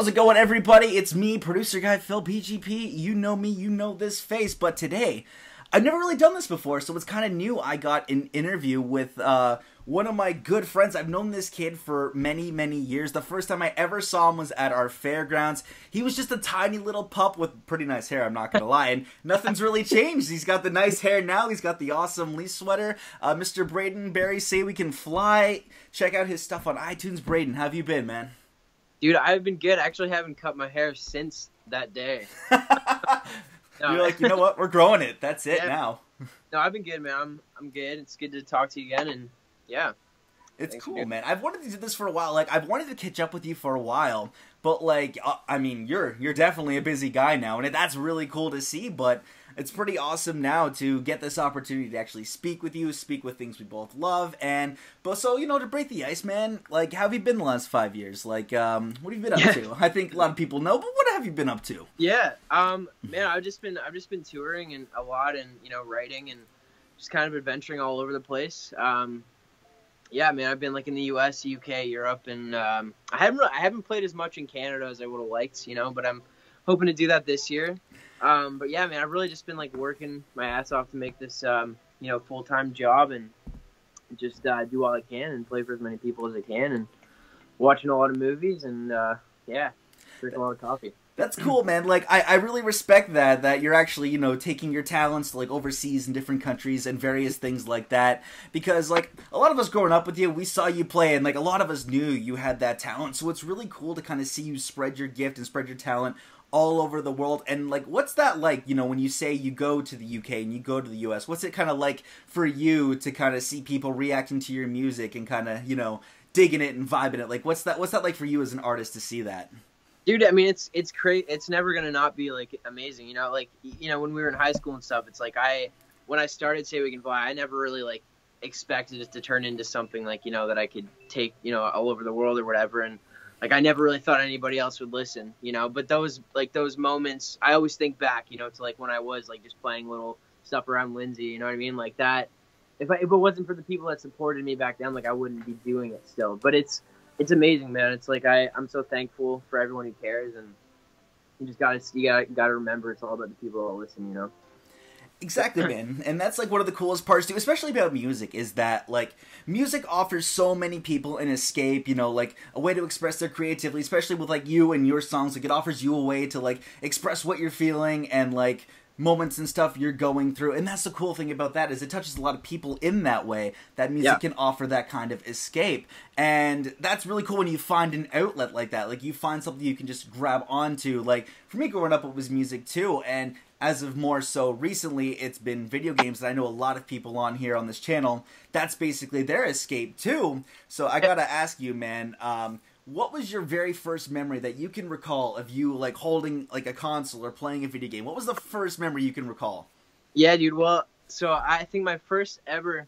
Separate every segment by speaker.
Speaker 1: How's it going, everybody? It's me, producer guy Phil PGP. You know me, you know this face, but today, I've never really done this before, so it's kind of new. I got an interview with uh, one of my good friends. I've known this kid for many, many years. The first time I ever saw him was at our fairgrounds. He was just a tiny little pup with pretty nice hair, I'm not gonna lie, and nothing's really changed. He's got the nice hair now, he's got the awesome Lee sweater. Uh, Mr. Braden Barrie, say we can fly. Check out his stuff on iTunes. Braden, how have you been, man?
Speaker 2: Dude, I've been good. I actually haven't cut my hair since that day.
Speaker 1: no. You're like, you know what? We're growing it. That's it yeah. now.
Speaker 2: No, I've been good, man. I'm I'm good. It's good to talk to you again, and yeah.
Speaker 1: It's Thanks cool, man. I've wanted to do this for a while. Like, I've wanted to catch up with you for a while, but like, uh, I mean, you're you're definitely a busy guy now, and that's really cool to see. But it's pretty awesome now to get this opportunity to actually speak with you, speak with things we both love, and but so you know to break the ice, man. Like, how have you been the last five years? Like, um, what have you been up to? I think a lot of people know, but what have you been up to?
Speaker 2: Yeah, um, man, I've just been I've just been touring and a lot, and you know, writing and just kind of adventuring all over the place. Um, yeah, man, I've been like in the U.S., UK, Europe, and um, I haven't I haven't played as much in Canada as I would have liked, you know, but I'm hoping to do that this year. Um, but yeah, man, I've really just been like working my ass off to make this, um, you know, full time job and just uh, do all I can and play for as many people as I can and watching a lot of movies and uh, yeah, drink a lot of coffee.
Speaker 1: That's cool, man. Like I, I really respect that that you're actually, you know, taking your talents to like overseas in different countries and various things like that. Because like a lot of us growing up with you, we saw you play and like a lot of us knew you had that talent. So it's really cool to kind of see you spread your gift and spread your talent all over the world. And like what's that like you know when you say you go to the uk and you go to the us what's it kind of like for you to kind of see people reacting to your music and kind of you know digging it and vibing it? Like what's that what's that like for you as an artist to see that?
Speaker 2: Dude i mean it's it's crazy it's never gonna not be like amazing you know? Like you know when we were in high school and stuff it's like i when i started say we can fly i never really like expected it to turn into something like you know that i could take you know all over the world or whatever. And like I never really thought anybody else would listen, you know. But those like those moments, I always think back, you know, to like when I was like just playing little stuff around Lindsay, you know what I mean, like that. If I, if it wasn't for the people that supported me back then, like I wouldn't be doing it still. But it's it's amazing, man. It's like I I'm so thankful for everyone who cares, and you just gotta you gotta gotta remember it's all about the people that listen, you know.
Speaker 1: Exactly, man. And that's like one of the coolest parts too, especially about music, is that like music offers so many people an escape, you know, like a way to express their creativity, especially with like you and your songs. Like it offers you a way to like express what you're feeling and like moments and stuff you're going through. And that's the cool thing about that is it touches a lot of people in that way. That music yeah. can offer that kind of escape. And that's really cool when you find an outlet like that. Like you find something you can just grab onto. Like for me growing up it was music too and as of more so recently, it's been video games. And I know a lot of people on here on this channel, that's basically their escape too. So I gotta ask you, man, um, what was your very first memory that you can recall of you like holding like a console or playing a video game? What was the first memory you can recall?
Speaker 2: Yeah, dude. Well, so I think my first ever,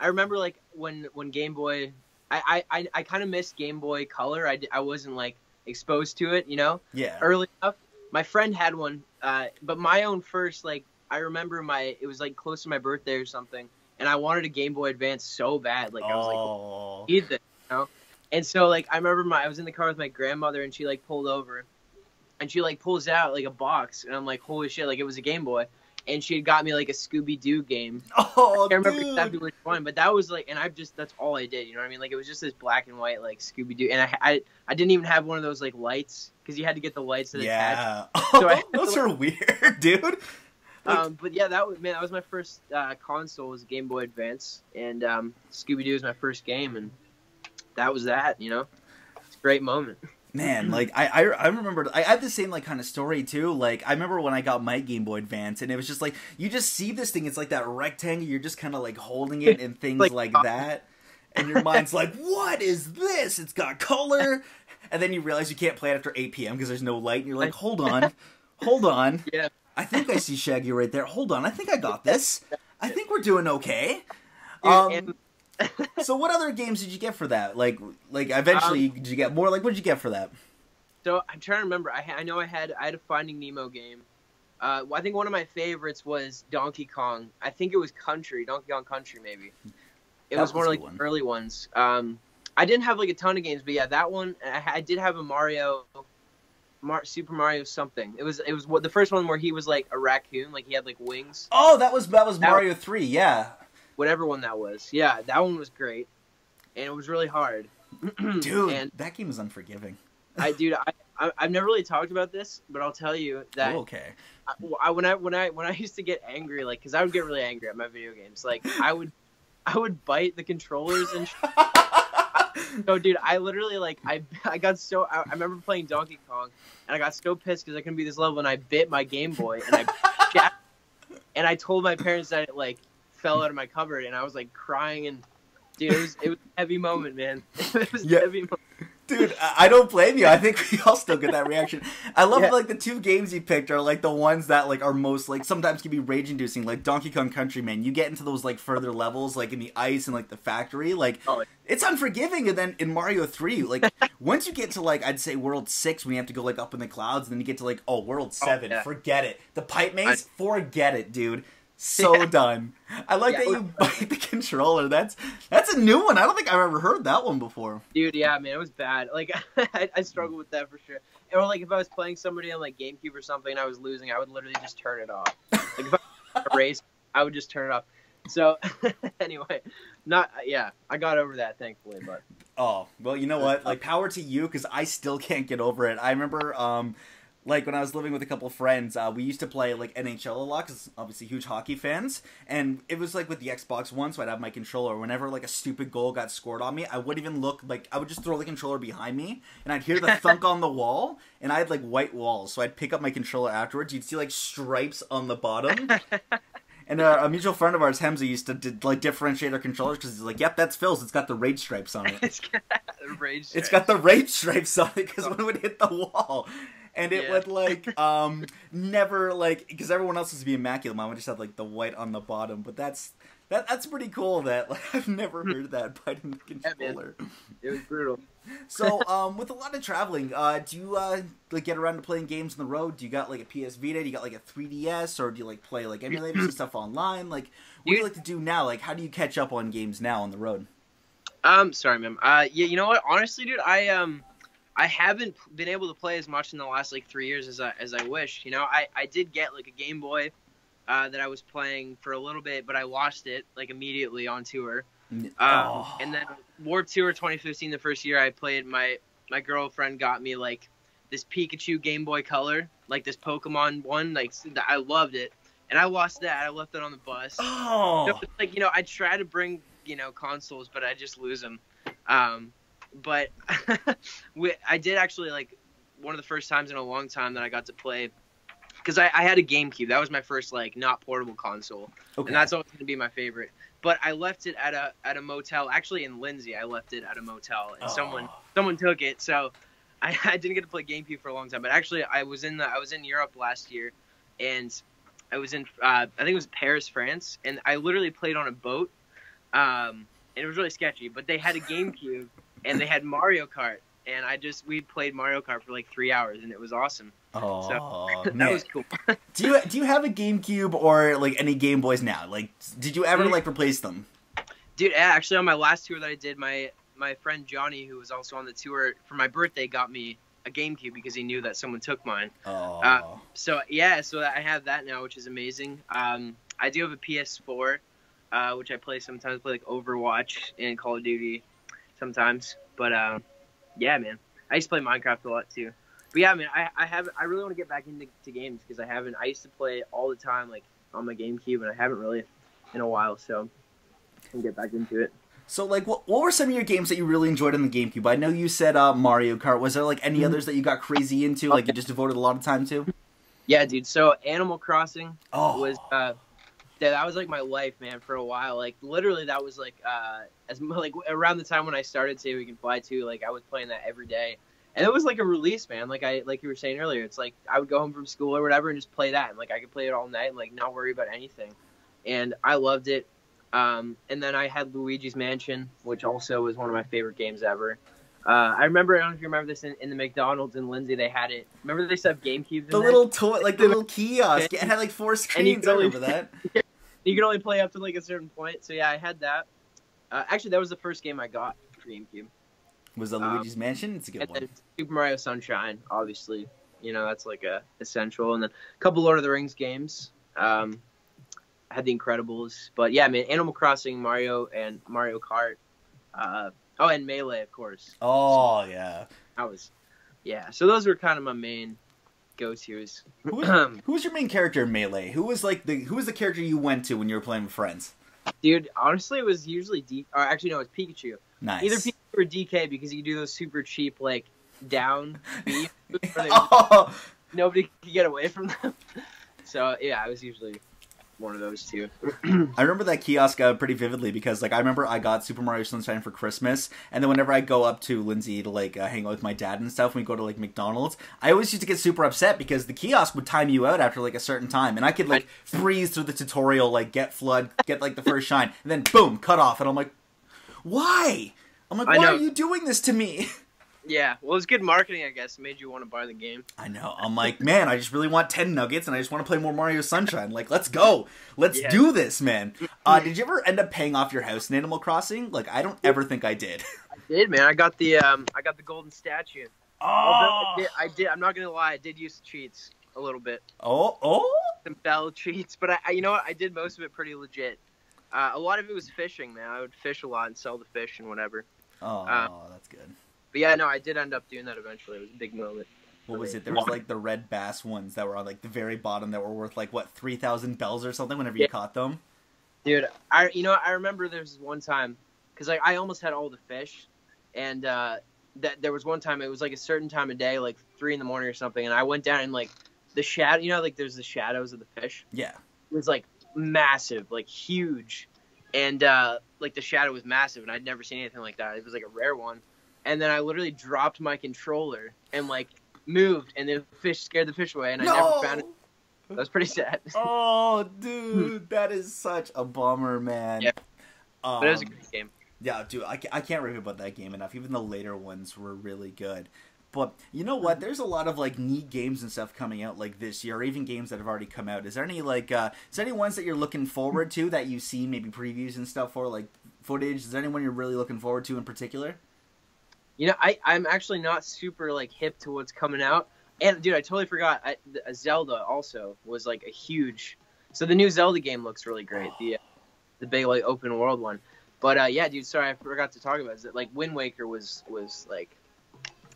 Speaker 2: I remember like when when Game Boy, I I I kind of missed Game Boy Color. I I wasn't like exposed to it, you know.
Speaker 1: Yeah.
Speaker 2: Early enough. My friend had one uh, but my own first, like, I remember my it was like close to my birthday or something, and I wanted a Game Boy Advance so bad. Like, I was oh. like, need this, you know. And so, like, I remember my I was in the car with my grandmother, and she like pulled over, and she like pulls out like a box, and I'm like, holy shit! Like, it was a Game Boy and she had got me like a Scooby Doo game.
Speaker 1: Oh, I can't
Speaker 2: remember exactly which one, but that was like, and I've just that's all I did. You know what I mean? Like it was just this black and white like Scooby Doo, and I, I I didn't even have one of those like lights because you had to get the lights that
Speaker 1: yeah. attached. So those are weird, dude. Like...
Speaker 2: Um, but yeah, that was man. That was my first uh, console was Game Boy Advance, and um, Scooby Doo was my first game, and that was that. You know, it's a great moment
Speaker 1: man like I, I i remember i had the same like kind of story too. Like i remember when i got my game boy advance and it was just like you just see this thing it's like that rectangle you're just kind of like holding it and things like, like that and your mind's like what is this? It's got color. And then you realize you can't play it after 8 p.m because there's no light and you're like hold on hold on.
Speaker 2: Yeah.
Speaker 1: I think i see shaggy right there. Hold on i think i got this. I think we're doing okay. Um, so what other games did you get for that? Like, like eventually, um, did you get more? Like, what did you get for that?
Speaker 2: So I'm trying to remember. I, I know I had I had a Finding Nemo game. Uh, I think one of my favorites was Donkey Kong. I think it was Country, Donkey Kong Country, maybe. It was, was one of like one. early ones. Um, I didn't have like a ton of games, but yeah, that one. I, I did have a Mario. Mar- Super Mario something. It was it was what the first one where he was like a raccoon, like he had like wings.
Speaker 1: Oh, that was that was
Speaker 2: That-
Speaker 1: Mario Three. Yeah,
Speaker 2: Whatever one that was. Yeah, that one was great, and it was really hard.
Speaker 1: dude,
Speaker 2: and
Speaker 1: that game is unforgiving.
Speaker 2: I, dude, I, I I've never really talked about this, but I'll tell you that
Speaker 1: Oh, okay.
Speaker 2: I, I- when I when I when I used to get angry, like, cause I would get really angry at my video games. Like, I would I would bite the controllers and. No, dude, I literally like I I got so I, I remember playing Donkey Kong and I got so pissed because I couldn't beat this level and I bit my Game Boy and I and I told my parents that it like fell out of my cupboard and I was like crying and dude it was it was a heavy moment man it was
Speaker 1: Yeah.
Speaker 2: a heavy moment.
Speaker 1: Dude, I I don't blame you. I think we all still get that reaction. I love
Speaker 2: Yeah.
Speaker 1: like the two games you picked are like the ones that like are most like sometimes can be rage inducing. Like Donkey Kong Country, man. You get into those like further levels, like in the ice and like the factory, like
Speaker 2: Oh.
Speaker 1: it's unforgiving. And then in Mario Three, like once you get to like I'd say World Six, when you have to go like up in the clouds, and then you get to like oh World oh, Seven,
Speaker 2: yeah.
Speaker 1: forget it. The pipe maze, forget it, dude. So done. I like
Speaker 2: Yeah.
Speaker 1: that you bite the controller. That's that's a new one. I don't think I've ever heard that one before.
Speaker 2: Dude, yeah, man, it was bad. Like, I, I struggled with that for sure. Or like, if I was playing somebody on like GameCube or something, and I was losing, I would literally just turn it off. Like, if I was a race, I would just turn it off. So, anyway, not yeah, I got over that thankfully, but
Speaker 1: Oh, well, you know what? Like, power to you, because I still can't get over it. I remember, um, like, when I was living with a couple of friends, uh, we used to play, like, NHL a lot, because obviously huge hockey fans. And it was, like, with the Xbox One, so I'd have my controller. Whenever, like, a stupid goal got scored on me, I wouldn't even look, like, I would just throw the controller behind me, and I'd hear the thunk on the wall, and I had, like, white walls, so I'd pick up my controller afterwards. You'd see, like, stripes on the bottom. And uh, a mutual friend of ours, Hemza, used to did, like differentiate our controllers because he's like, "Yep, that's Phil's. It's got the rage stripes on it."
Speaker 2: it's got rage.
Speaker 1: It's got the rage stripes on it because when it would hit the wall, and it
Speaker 2: Yeah.
Speaker 1: would like um never like because everyone else was being immaculate. Mine would just have like the white on the bottom. But that's that that's pretty cool. That like I've never heard of that biting the
Speaker 2: Yeah,
Speaker 1: controller.
Speaker 2: It was brutal.
Speaker 1: so um with a lot of traveling, uh do you uh like get around to playing games on the road? Do you got like a PS Vita? Do you got like a 3DS? Or do you like play like emulators and stuff online? Like what do you like to do now? Like how do you catch up on games now on the road?
Speaker 2: Um, sorry, man. Uh, yeah, you know what? Honestly, dude, I um, I haven't been able to play as much in the last like three years as I as I wish. You know, I I did get like a Game Boy, uh, that I was playing for a little bit, but I lost it like immediately on tour. Um,
Speaker 1: Oh.
Speaker 2: and then Warped Tour 2015, the first year I played, my my girlfriend got me like this Pikachu Game Boy Color, like this Pokemon one. Like I loved it, and I lost that. I left it on the bus.
Speaker 1: Oh.
Speaker 2: It's like you know, I try to bring you know consoles, but I just lose them. Um, but we, I did actually like one of the first times in a long time that I got to play because I, I had a GameCube. That was my first like not portable console,
Speaker 1: Okay.
Speaker 2: and that's always going to be my favorite. But I left it at a at a motel. Actually, in Lindsay, I left it at a motel, and someone someone took it. So I, I didn't get to play GameCube for a long time. But actually, I was in the I was in Europe last year, and I was in uh, I think it was Paris, France, and I literally played on a boat. Um, and it was really sketchy, but they had a GameCube and they had Mario Kart, and I just we played Mario Kart for like three hours, and it was awesome.
Speaker 1: Oh,
Speaker 2: that
Speaker 1: man.
Speaker 2: was cool.
Speaker 1: do you do you have a GameCube or like any Game Boys now? Like, did you ever
Speaker 2: Mm.
Speaker 1: like replace them?
Speaker 2: Dude, actually on my last tour that I did, my my friend Johnny, who was also on the tour for my birthday, got me a GameCube because he knew that someone took mine.
Speaker 1: Oh,
Speaker 2: Uh, So yeah, so I have that now, which is amazing. Um, I do have a PS4, uh, which I play sometimes, play like Overwatch and Call of Duty sometimes. But um, yeah, man, I used to play Minecraft a lot too. But yeah, man, I, I have I really want to get back into to games because I haven't. I used to play all the time like on my GameCube, and I haven't really in a while. So I can get back into it.
Speaker 1: so like, what what were some of your games that you really enjoyed on the GameCube? I know you said uh, Mario Kart. Was there like any
Speaker 2: Mhm.
Speaker 1: others that you got crazy into? Like you just devoted a lot of time to?
Speaker 2: Yeah, dude. So Animal Crossing
Speaker 1: Oh,
Speaker 2: was uh yeah, that was like my life, man, for a while. Like literally, that was like uh as like around the time when I started Say We Can Fly too. Like I was playing that every day, and it was like a release, man. Like I like you were saying earlier, it's like I would go home from school or whatever and just play that, and like I could play it all night and like not worry about anything, and I loved it. Um, and then I had Luigi's Mansion, which also was one of my favorite games ever. Uh, I remember, I don't know if you remember this in, in the McDonald's in Lindsay, they had it. Remember they have GameCubes
Speaker 1: the
Speaker 2: there?
Speaker 1: little toy, like the little kiosk. It had like four
Speaker 2: And you
Speaker 1: screens.
Speaker 2: could
Speaker 1: I
Speaker 2: only-
Speaker 1: remember that.
Speaker 2: you could only play up to like a certain point. So yeah, I had that. Uh, actually, that was the first game I got for GameCube.
Speaker 1: Was the
Speaker 2: Um,
Speaker 1: Luigi's Mansion? It's a good one.
Speaker 2: Super Mario Sunshine, obviously. You know, that's like a essential. And then a couple Lord of the Rings games. Um, I had the Incredibles, but yeah, man, Animal Crossing, Mario, and Mario Kart. Uh, oh, and Melee, of course.
Speaker 1: Oh yeah.
Speaker 2: I was, yeah. So those were kind of my main go-tos.
Speaker 1: Who was, who was your main character in Melee? Who was like the who was the character you went to when you were playing with friends?
Speaker 2: Dude, honestly, it was usually D. Or actually, no, it was Pikachu.
Speaker 1: Nice.
Speaker 2: Either Pikachu or DK because you do those super cheap like down
Speaker 1: oh,
Speaker 2: nobody could get away from them. So yeah, I was usually one of those two.
Speaker 1: I remember that kiosk uh, pretty vividly because like I remember I got Super Mario Sunshine for Christmas, and then whenever I go up to Lindsay to like uh, hang out with my dad and stuff, when we go to like McDonald's, I always used to get super upset because the kiosk would time you out after like a certain time, and I could like freeze through the tutorial, like get FLUDD, get like the first shine, and then boom, cut off, and I'm like, why? I'm like, why are you doing this to me?
Speaker 2: Yeah, well, it's good marketing, I guess. It made you want to buy the game.
Speaker 1: I know. I'm like, man, I just really want 10 nuggets and I just want to play more Mario Sunshine. Like, let's go. Let's
Speaker 2: Yeah.
Speaker 1: do this, man. Uh, did you ever end up paying off your house in Animal Crossing? Like, I don't ever think I did.
Speaker 2: I did, man. I got the um, I got the golden statue. Although I
Speaker 1: Oh,
Speaker 2: did, I did. I'm not gonna lie. I did use the cheats a little bit,
Speaker 1: oh, oh.
Speaker 2: some bell cheats, but I, I you know what? I did most of it pretty legit. Uh, a lot of it was fishing, man. I would fish a lot and sell the fish and whatever.
Speaker 1: Oh,
Speaker 2: Uh,
Speaker 1: that's good.
Speaker 2: But yeah, no, I did end up doing that eventually. It was a big moment.
Speaker 1: What was it? There was like the red bass ones that were on like the very bottom that were worth like what three thousand bells or something whenever you caught them.
Speaker 2: Dude, I you know I remember there was one time because like I almost had all the fish, and uh, that there was one time it was like a certain time of day, like three in the morning or something, and I went down and like the shadow, you know, like there's the shadows of the fish.
Speaker 1: Yeah.
Speaker 2: It was like massive, like huge, and uh, like the shadow was massive, and I'd never seen anything like that. It was like a rare one, and then I literally dropped my controller and like moved, and the fish scared the fish away, and I never found it. That was pretty sad.
Speaker 1: Oh, dude, that is such a bummer, man.
Speaker 2: Yeah.
Speaker 1: Um,
Speaker 2: but it was a great game.
Speaker 1: Yeah, dude, I, I can't rave about that game enough. Even the later ones were really good. But you know what? There's a lot of like neat games and stuff coming out like this year, or even games that have already come out. Is there any like, uh, is there any ones that you're looking forward to that you've seen maybe previews and stuff for, like footage? Is there anyone you're really looking forward to in particular?
Speaker 2: You know, I I'm actually not super like hip to what's coming out. And dude, I totally forgot. I, the, Zelda also was like a huge. So the new Zelda game looks really great. The uh, the big like open world one. But uh, yeah, dude, sorry I forgot to talk about it. Like Wind Waker was was like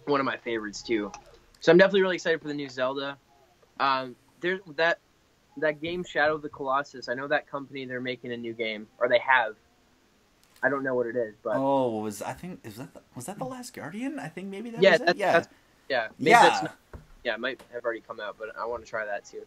Speaker 2: one of my favorites too. So I'm definitely really excited for the new Zelda. Um, there's that that game Shadow of the Colossus. I know that company. They're making a new game, or they have. I don't know what it is, but
Speaker 1: Oh, was I think is that the, was that the Last Guardian? I think maybe that
Speaker 2: yeah,
Speaker 1: was it.
Speaker 2: that's,
Speaker 1: yeah,
Speaker 2: that's yeah, maybe
Speaker 1: yeah.
Speaker 2: that's not- yeah, it might have already come out, but I want to try that too.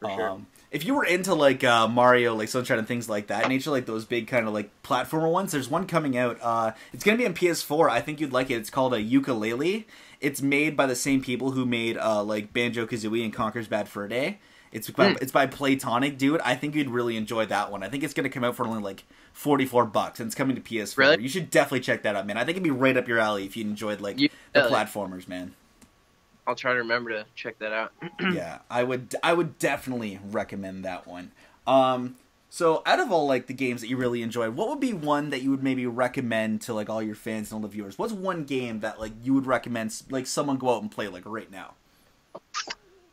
Speaker 2: For sure.
Speaker 1: Um, if you were into like uh, Mario, like Sunshine and things like that, nature like those big kind of like platformer ones, there's one coming out. Uh, it's gonna be on PS4. I think you'd like it. It's called a Yooka-Laylee. It's made by the same people who made uh, like Banjo Kazooie and Conker's Bad Fur Day. It's by,
Speaker 2: Hmm.
Speaker 1: it's by Playtonic, dude. I think you'd really enjoy that one. I think it's gonna come out for only like forty four bucks, and it's coming to PS4.
Speaker 2: Really?
Speaker 1: You should definitely check that out, man. I think it'd be right up your alley if you enjoyed like the
Speaker 2: Yooka-Laylee.
Speaker 1: platformers, man.
Speaker 2: I'll try to remember to check that out.
Speaker 1: yeah, I would I would definitely recommend that one. Um so out of all like the games that you really enjoyed, what would be one that you would maybe recommend to like all your fans and all the viewers? What's one game that like you would recommend like someone go out and play like right now?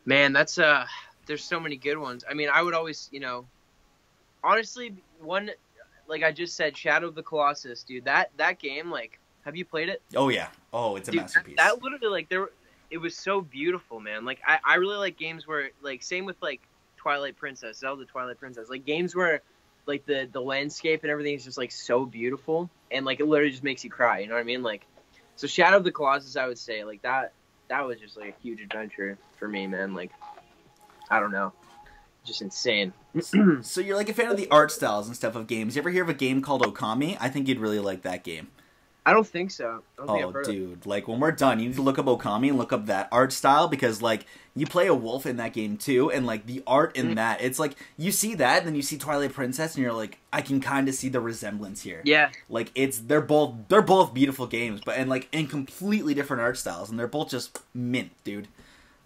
Speaker 2: Man, that's uh there's so many good ones. I mean, I would always, you know, honestly, one like I just said, Shadow of the Colossus, dude. That that game, like, have you played it?
Speaker 1: Oh yeah. Oh, it's a
Speaker 2: Dude, that,
Speaker 1: masterpiece.
Speaker 2: that literally, like, there, it was so beautiful, man. Like, I I really like games where, like, same with like Twilight Princess, Zelda Twilight Princess, like games where. Like the the landscape and everything is just like so beautiful, and like it literally just makes you cry. You know what I mean? Like, so Shadow of the Colossus, I would say, like that that was just like a huge adventure for me, man. Like, I don't know, just insane.
Speaker 1: so you're like a fan of the art styles and stuff of games. You ever hear of a game called Okami? I think you'd really like that game.
Speaker 2: I don't think so. Don't
Speaker 1: Oh,
Speaker 2: I've heard of it.
Speaker 1: dude! Like when we're done, you need to look up Okami and look up that art style because like you play a wolf in that game too, and like the art in
Speaker 2: Mhm.
Speaker 1: that, it's like you see that, and then you see Twilight Princess, and you're like, I can kind of see the resemblance here.
Speaker 2: Yeah,
Speaker 1: Like it's they're both they're both beautiful games, but and like in completely different art styles, and they're both just mint, dude.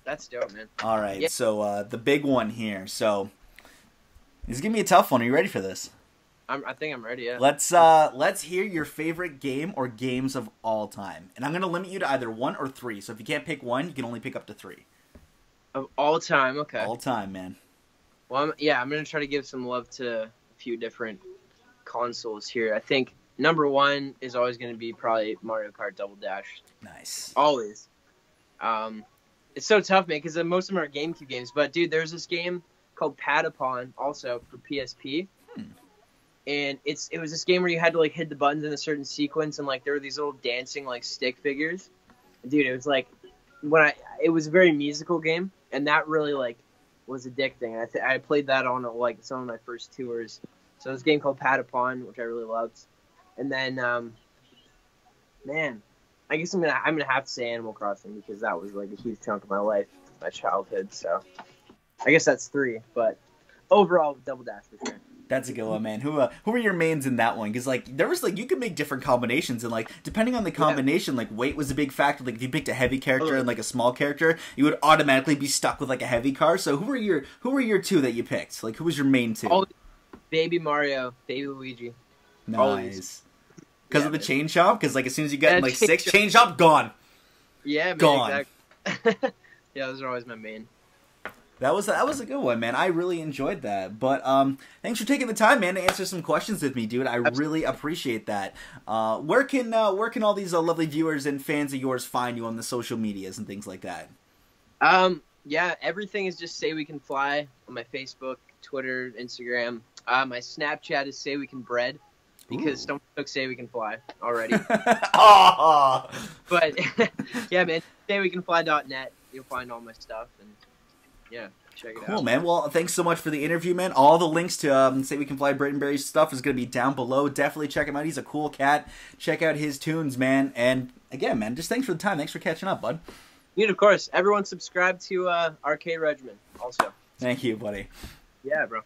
Speaker 2: That's dope, man.
Speaker 1: All right,
Speaker 2: Yeah.
Speaker 1: so uh the big one here. So this is gonna be a tough one. Are you ready for this?
Speaker 2: I'm, I think I'm ready. Yeah.
Speaker 1: Let's uh let's hear your favorite game or games of all time. And I'm gonna limit you to either one or three. So if you can't pick one, you can only pick up to three.
Speaker 2: Of all time, okay.
Speaker 1: All time, man.
Speaker 2: Well, I'm, yeah, I'm gonna try to give some love to a few different consoles here. I think number one is always gonna be probably Mario Kart Double Dash.
Speaker 1: Nice.
Speaker 2: Always. Um, it's so tough, man, because most of them are GameCube games. But dude, there's this game called Patapon, also for PSP.
Speaker 1: Hmm.
Speaker 2: And it's it was this game where you had to like hit the buttons in a certain sequence, and like there were these little dancing like stick figures. Dude, it was like when I it was a very musical game, and that really like was addicting. I th- I played that on like some of my first tours. So this game called Patapon, which I really loved, and then um, man, I guess I'm gonna I'm gonna have to say Animal Crossing because that was like a huge chunk of my life, my childhood. So I guess that's three, but overall Double Dash for sure.
Speaker 1: That's a good one, man. Who uh, who were your mains in that one? Because like there was like you could make different combinations, and like depending on the combination, like weight was a big factor. Like if you picked a heavy character
Speaker 2: Oh.
Speaker 1: and like a small character, you would automatically be stuck with like a heavy car. So who were your who were your two that you picked? Like who was your main two?
Speaker 2: All- Baby Mario, Baby Luigi. always.
Speaker 1: Because
Speaker 2: Yeah,
Speaker 1: of the chain chomp. Because like as soon as you get
Speaker 2: Yeah,
Speaker 1: in, like
Speaker 2: chain
Speaker 1: six
Speaker 2: chomp.
Speaker 1: chain chomp, gone.
Speaker 2: Yeah, man,
Speaker 1: Gone.
Speaker 2: exactly. yeah, those are always my main.
Speaker 1: That was that was a good one, man. I really enjoyed that. But um, thanks for taking the time, man, to answer some questions with me, dude. I really appreciate that. Uh, where can uh, where can all these uh, lovely viewers and fans of yours find you on the social medias and things like that?
Speaker 2: Um, yeah, everything is just say we can fly on my Facebook, Twitter, Instagram. Uh, my Snapchat is say we can bread because
Speaker 1: Ooh.
Speaker 2: someone took say we can fly already.
Speaker 1: oh,
Speaker 2: but yeah, man, saywecanfly.net. You'll find all my stuff and yeah, check it out.
Speaker 1: cool,
Speaker 2: out.
Speaker 1: man. Well, thanks so much for the interview, man. All the links to um, say we can fly Braden Barrie's stuff is going to be down below. Definitely check him out. He's a cool cat. Check out his tunes, man. And again, man, just thanks for the time. Thanks for catching up, bud.
Speaker 2: And of course, everyone subscribe to uh, Arcade Regiment also.
Speaker 1: Thank you, buddy.
Speaker 2: Yeah, bro.